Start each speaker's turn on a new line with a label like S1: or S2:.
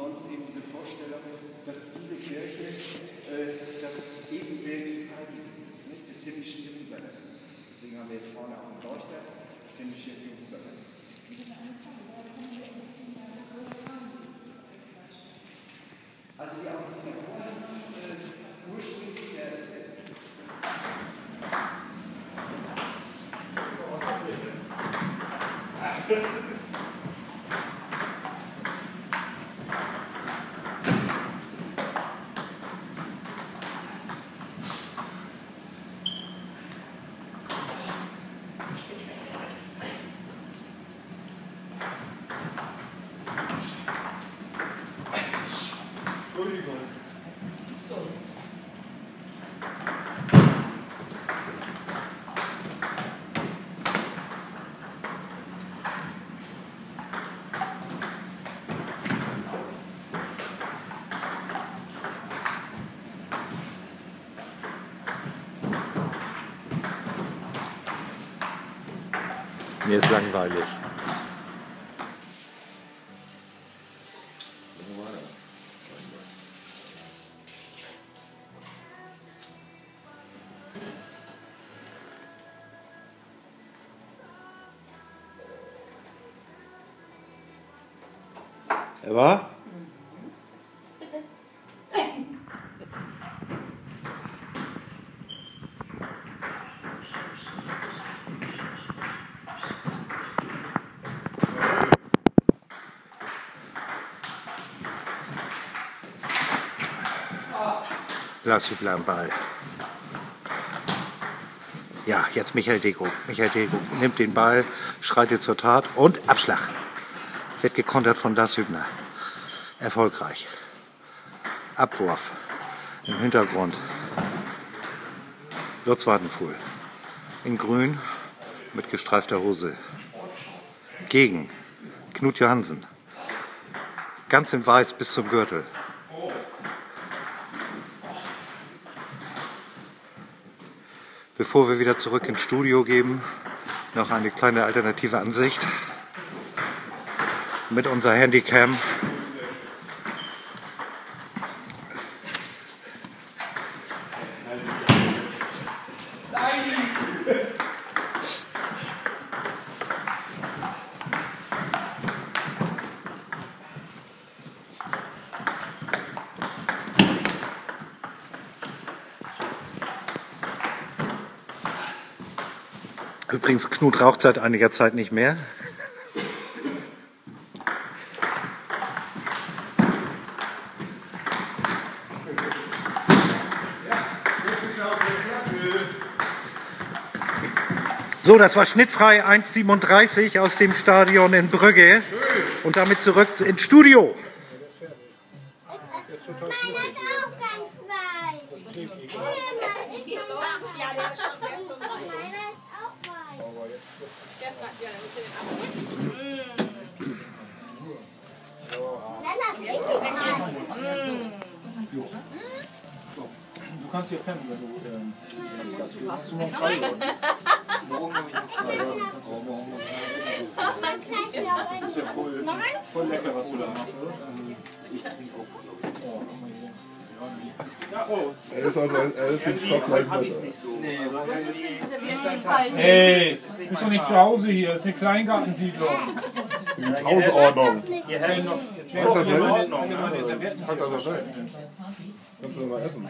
S1: sonst eben diese Vorstellung, dass diese Kirche äh, das Ebenbild des Paradieses ist, nicht des himmlischen Jerusalem. Deswegen haben wir jetzt vorne auch einen Leuchter, das himmlische Jerusalem. Also die Augustiner äh, ursprünglich der äh, Thank.
S2: Mir ist langweilig. Eva? Lass Hübler am Ball. Ja, jetzt Michael Deko. Michael Deko nimmt den Ball, schreitet zur Tat und Abschlag. Wird gekontert von Das Hübner. Erfolgreich. Abwurf. Im Hintergrund. Lutz Wartenfuhl. In grün mit gestreifter Hose. Gegen Knut Johansen. Ganz in weiß bis zum Gürtel. Bevor wir wieder zurück ins Studio gehen, noch eine kleine alternative Ansicht mit unserer Handycam. Übrigens, Knut raucht seit einiger Zeit nicht mehr. So, das war schnittfrei 1,37 aus dem Stadion in Brügge. Und damit zurück ins Studio. Meiner
S3: ist auch ganz weich.
S4: Ja, der ist schon, der ist schon rein. Meiner ist auch weich. Der ist rein. Ja, dann müsst ihr den abholen.
S3: Du kannst hier pennen, wenn du ähm, als Gast gehst. Hast du noch frei?
S5: Morgen habe ich noch frei. Ja,
S3: oh, morgen noch frei. Das ist ja voll, voll lecker, was du da machst, oder?
S5: Ich trinke auch.
S3: Oh, guck mal hier. Ja, nee.
S5: Ja, oh.
S6: Er ist, also, er ist ein Stock gleich mit.
S5: Hey, bist doch nicht zu Hause
S3: hier, das ist eine Kleingartensiedlung.
S6: Hausordnung.
S5: Hier hängen noch,
S3: jetzt das das doch weg.
S6: Kannst du mal essen.